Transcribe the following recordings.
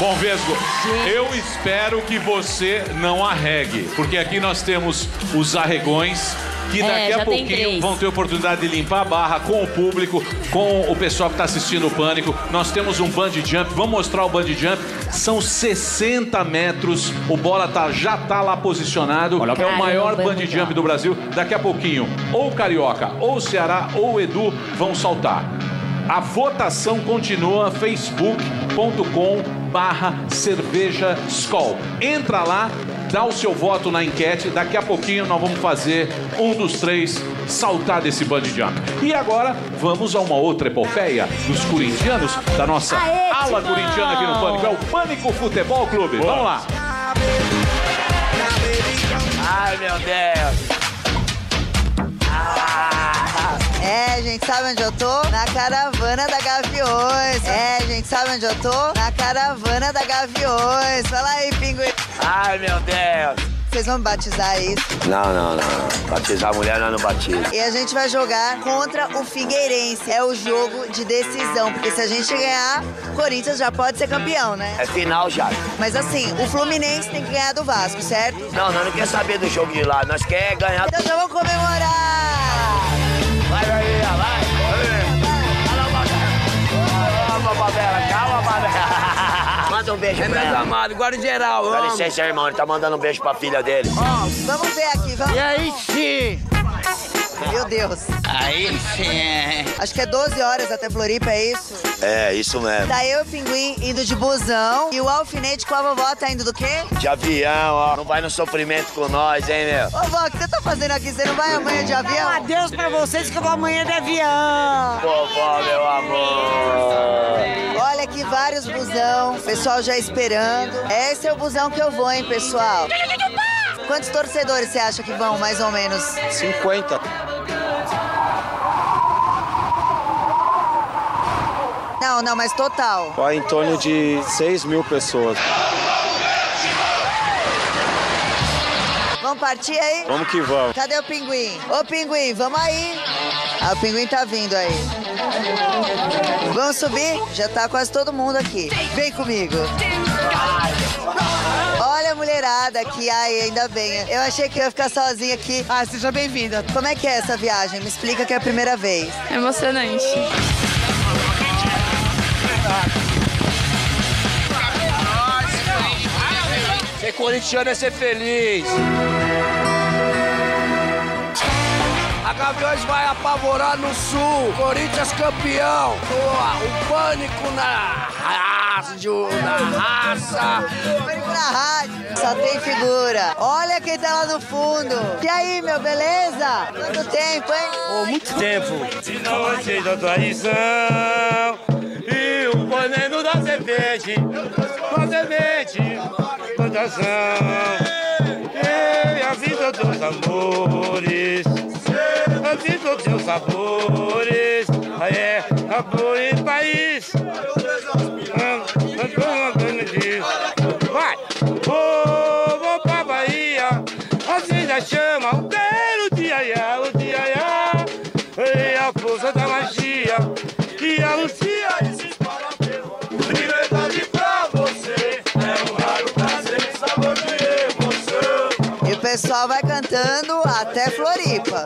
Bom, Vesgo, eu espero que você não arregue, porque aqui nós temos os arregões que É, daqui a já tem pouquinho vão ter oportunidade de limpar a barra com o público, com o pessoal que está assistindo o Pânico. Nós temos um bungee jump, vamos mostrar o bungee jump. São 60 metros, o bola tá, já tá lá posicionado. é o maior é bungee jump do Brasil. Daqui a pouquinho, ou Carioca, ou Ceará, ou Edu vão saltar. A votação continua facebook.com barra cerveja Skol. Entra lá, dá o seu voto na enquete. Daqui a pouquinho nós vamos fazer um dos três saltar desse bungee jump. E agora vamos a uma outra epopeia dos corintianos, da nossa Aê, ala Timão! corintiana aqui no Pânico. É o Pânico Futebol Clube. Vamos lá. Ai, meu Deus. Gente, sabe onde eu tô? Na caravana da Gaviões. É, gente, sabe onde eu tô? Na caravana da Gaviões. Fala aí, pinguim. Ai, meu Deus. Vocês vão me batizar isso. Não, não, não. Batizar a mulher nós não batiza. E a gente vai jogar contra o Figueirense. É o jogo de decisão, porque se a gente ganhar, o Corinthians já pode ser campeão, né? É final já. Mas assim, o Fluminense tem que ganhar do Vasco, certo? Não, nós não quer saber do jogo de lá. Nós quer ganhar. Então já vamos comemorar! Um beijo É pra meus ela. amados, guarda geral. eu Dá amo. licença, irmão. Ele tá mandando um beijo pra filha dele. Vamos ver aqui, vamos. E aí sim. Meu Deus. Aí sim. Acho que é 12 horas até Floripa, é isso? É, isso mesmo. Tá eu e o Pinguim indo de busão e o alfinete com a vovó tá indo do quê? De avião, ó. Não vai no sofrimento com nós, hein, meu? Ô, vó, o que você tá fazendo aqui? Você não vai amanhã de avião? Adeus pra vocês que eu vou amanhã de avião. Vovó, pessoal já esperando. Esse é o busão que eu vou, hein, pessoal? Quantos torcedores você acha que vão, mais ou menos? 50. Não, não, mas total. Vai em torno de 6 mil pessoas. Vamos partir aí? Vamos que vamos. Cadê o pinguim? Ô, pinguim, vamos aí. Ah, o pinguim tá vindo aí. Vamos subir? Já tá quase todo mundo aqui. Vem comigo. Olha a mulherada aqui, ai, ainda bem. Eu achei que eu ia ficar sozinha aqui. Ah, seja bem-vinda. Como é que é essa viagem? Me explica que é a primeira vez. Emocionante. Ser corintiano é ser feliz. A Gaviões vai apavorar no sul. Corinthians campeão. Boa, o pânico na rádio, na raça. Pânico na rádio. Só tem figura. Olha quem tá lá no fundo. E aí, meu, beleza? Quanto tempo, hein? Por muito tempo. Noite da traição e o veneno da cerveja, da cerveja, plantação. Sabores, é amor e país. Vai, vou, vou pra Bahia, assim já chama o dedo de aiá, o de aiá. E a força da magia e a Lucia esses parabéns. Liberdade pra você é um raro prazer, sabor de emoção. E o pessoal vai cantando até Floripa.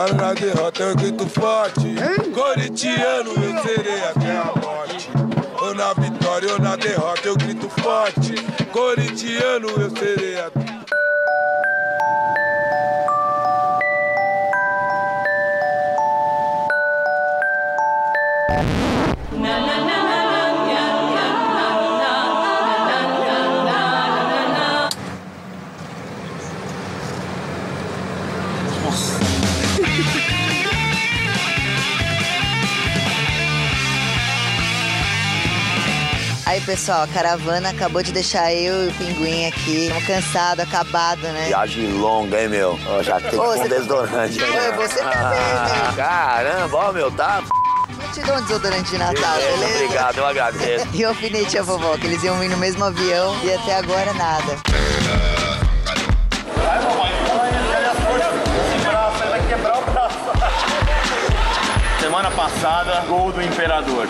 Apesar da derrota eu grito forte. Corintiano eu serei até a morte. Ou na vitória ou na derrota eu grito forte. Corintiano eu serei até Aí, pessoal, a caravana acabou de deixar eu e o pinguim aqui. Estamos cansados, acabado, né? Viagem longa, hein, meu? Ó, já tem que você- com desodorante. Ô, você também, meu. Caramba, ó, meu, tá te dou um desodorante de Natal, beleza? Obrigado, eu agradeço. E o alfinete e a vovó, que eles iam vir no mesmo avião e até agora nada. Passada, gol do Imperador.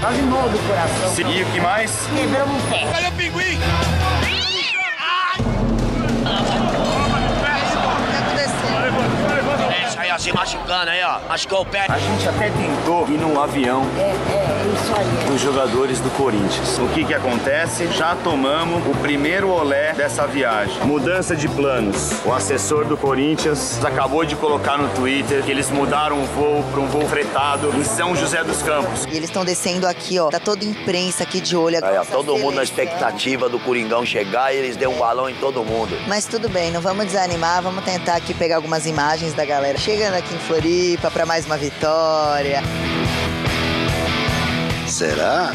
Quase morro do coração. E o que mais? Quebramos o pé. Cadê o pinguim? Aí, ó, se machucando aí, ó. Machucou o pé. A gente até tentou ir num avião É, é, isso aí. dos jogadores do Corinthians. O que que acontece? Já tomamos o primeiro olé dessa viagem. Mudança de planos. O assessor do Corinthians acabou de colocar no Twitter que eles mudaram o voo para um voo fretado em São José dos Campos. E eles estão descendo aqui, ó. Tá toda a imprensa aqui de olho. Aí, ó, Essa todo mundo na expectativa do Coringão chegar e eles deu um balão em todo mundo. Mas tudo bem, não vamos desanimar, vamos tentar aqui pegar algumas imagens da galera chegando aqui em Floripa pra mais uma vitória. Será?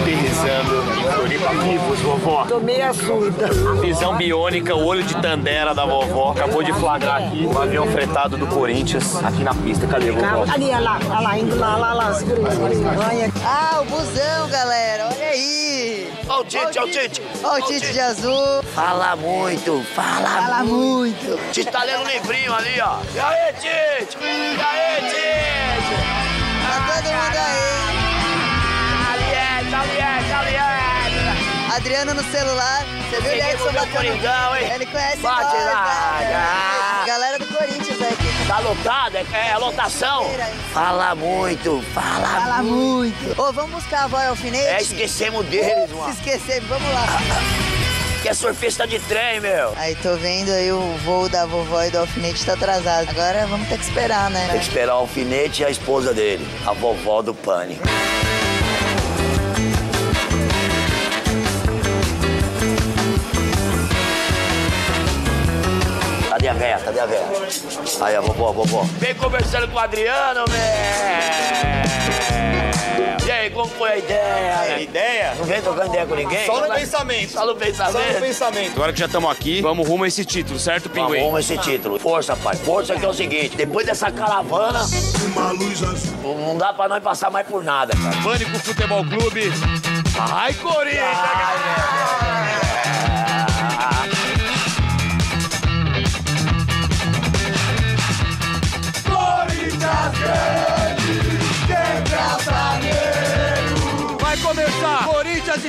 Aterrissando em Floripa vivos, vovó. Tô meio surda. Visão biônica, o olho de Tandera da vovó. Acabou de flagrar aqui o avião fretado do Corinthians aqui na pista. Cadê, vovó? Ali, olha lá, olha lá, indo lá, lá, lá, segura aí, segura aí. Olha. Ah, o busão, galera, olha aí. Ó o Tite, ó o Tite. Olha o Tite de azul. Fala muito, fala, Fala muito. Tite tá lendo um livrinho ali, ó. E aí, Tite? E aí, Tite? Tá todo mundo aí. Aliette, Aliette, Aliette. Adriano no celular. Você viu o Edson batendo? Coringão, hein? Ele conhece Bate nós, lá, né? Tá lotado? É, é lotação? Fala muito, fala, Fala muito. muito. Ô, vamos buscar a avó e alfinete? É, esquecemos deles, mano. esquecemos, vamos lá. Que é surfista de trem, meu. Aí tô vendo aí o voo da vovó e do alfinete tá atrasado. Agora vamos ter que esperar, né? Tem que esperar o alfinete e a esposa dele, a vovó do pânico. Cadê a véia? Cadê a véia? Aí, a vovó, a vovó. Vem conversando com o Adriano, meu. E aí, como foi a ideia? A ideia? Não vem trocando ideia com ninguém? Só no pensamento. Só no pensamento? pensamento. Agora que já estamos aqui, vamos rumo a esse título, certo, Pinguim? Vamos esse título. Força, pai. Força que é o seguinte, depois dessa caravana, não não dá pra nós passar mais por nada, cara. Pânico Futebol Clube. Ai, Corinthians! Vai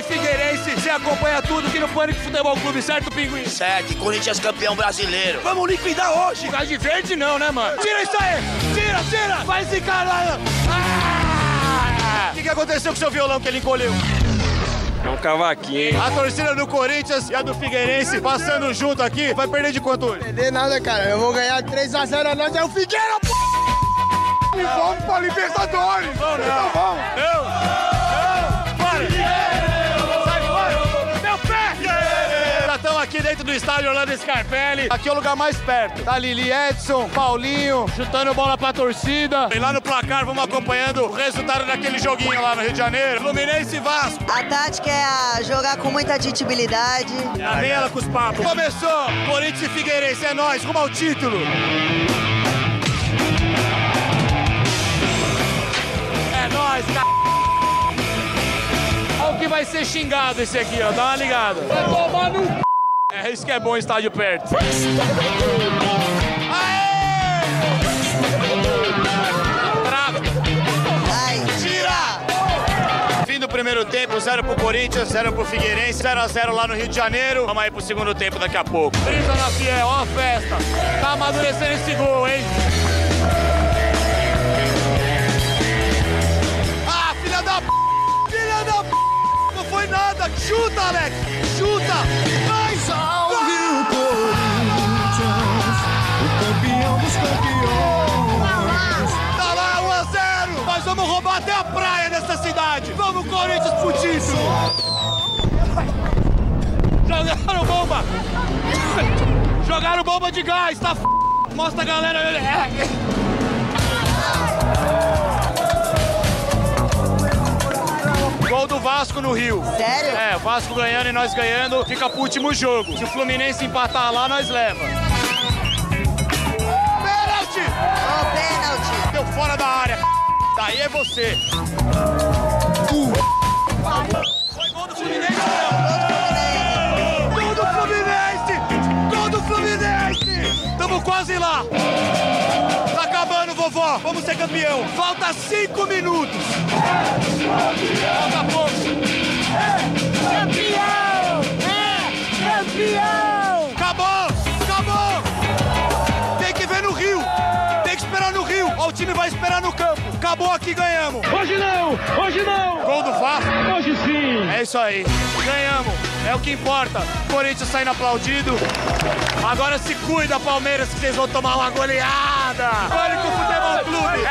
Figueirense. Você acompanha tudo aqui no Pânico Futebol Clube, certo, Pinguim? Sete, Corinthians campeão brasileiro. Vamos liquidar hoje! Ficar de verde não, né, mano? Tira isso aí! Tira, tira! Vai esse cara lá! Ah! O que, que aconteceu com o seu violão que ele encolheu? É um cavaquinho. A torcida do Corinthians e a do Figueirense passando junto aqui. Vai perder de quanto hoje? Perder nada, cara. Eu vou ganhar 3x0 a nós, é o Figueira, p... E vamos pra Libertadores. Não, não. Não, não. Do estádio Orlando Scarpelli. Aqui é o lugar mais perto. Tá Lili Edson, Paulinho, chutando bola pra torcida. E lá no placar vamos acompanhando o resultado daquele joguinho lá no Rio de Janeiro. Fluminense e Vasco. A tática é a jogar com muita titibilidade. Lá vem ela com os papos. Começou! Corinthians e Figueirense, é nóis, rumo ao título! É nóis, c... Olha o que vai ser xingado esse aqui, ó. Dá uma ligada. Vai tomar no c... É isso que é bom estádio perto. Primeiro tempo, 0 pro Corinthians, 0 pro Figueirense, 0 a 0 lá no Rio de Janeiro. Vamos aí pro segundo tempo daqui a pouco. Brisa na Fiel, ó a festa. Tá amadurecendo esse gol, hein? Ah, filha da p... Filha da p... Não foi nada. Chuta, Alex. Chuta. Vai. Campeões. Tá lá, 1 a 0. Nós vamos roubar até a praia dessa cidade. Vamos, Corinthians, pro título. Jogaram bomba. Jogaram bomba de gás, tá f... Mostra a galera. Gol do Vasco no Rio. Sério? É, Vasco ganhando e nós ganhando, fica pro último jogo. Se o Fluminense empatar lá, nós leva. Pênalti! Ô, pênalti. Deu fora da área. Daí é você. Foi gol do Fluminense, Gol do Fluminense! Gol do Fluminense! Tamo quase lá. Tá acabando, vovó. Vamos ser campeão. Falta cinco minutos! Falta pouco. Campeão! É! Campeão! O time vai esperar no campo! Acabou aqui, ganhamos! Hoje não! Hoje não! Gol do Vasco! Hoje sim! É isso aí! Ganhamos! É o que importa! Corinthians saindo aplaudido! Agora se cuida, Palmeiras, que vocês vão tomar uma goleada! Pânico Futebol Clube!